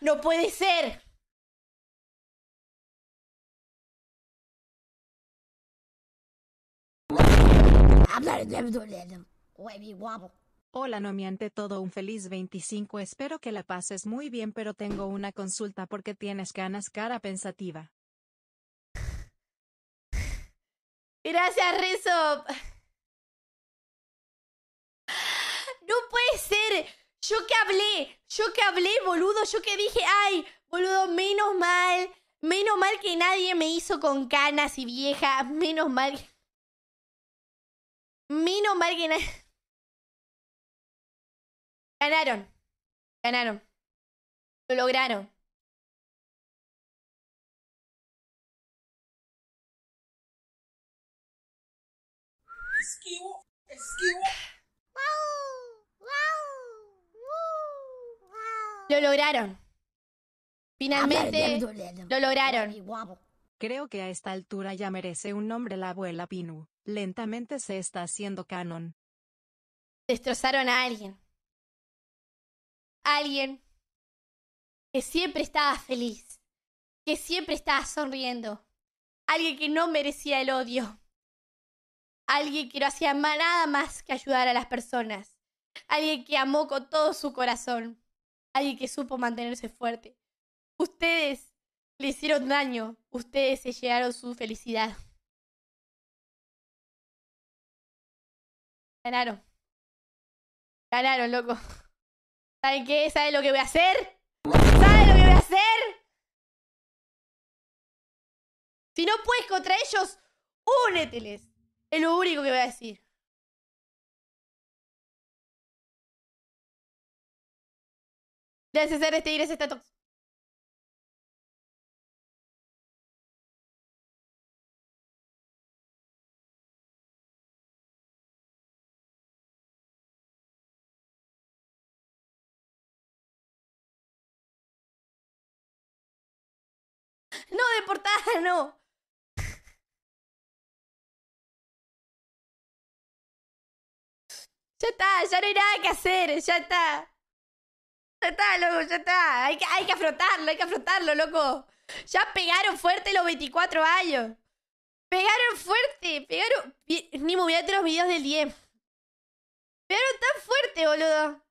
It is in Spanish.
No puede ser. Hola, no miente todo un feliz 25. Espero que la pases muy bien, pero tengo una consulta porque tienes ganas cara pensativa. Gracias, Rezo. No puede ser. Yo que hablé, yo que hablé, boludo, yo que dije, ay, boludo, menos mal, menos mal que nadie me hizo con canas y vieja, menos mal. Menos mal que. Ganaron, ganaron, lo lograron. Esquivo, esquivo. Lo lograron. Finalmente lo lograron. Creo que a esta altura ya merece un nombre la abuela Pinu. Lentamente se está haciendo canon. Destrozaron a alguien. Alguien que siempre estaba feliz. Que siempre estaba sonriendo. Alguien que no merecía el odio. Alguien que no hacía nada más que ayudar a las personas. Alguien que amó con todo su corazón. Alguien que supo mantenerse fuerte. Ustedes le hicieron daño. Ustedes se llevaron su felicidad. Ganaron. Ganaron, loco. ¿Saben qué? ¿Saben lo que voy a hacer? ¿Saben lo que voy a hacer? Si no puedes contra ellos, úneteles. Es lo único que voy a decir. Gracias, este gracias, Statox. No, de portada no. Ya está, ya no hay nada que hacer, ya está. Ya está, loco, ya está. Hay que, hay que afrontarlo, hay que afrontarlo, loco. Ya pegaron fuerte los 24 años. Pegaron fuerte, pegaron... Ni me los videos del 10. Pegaron tan fuerte, boludo.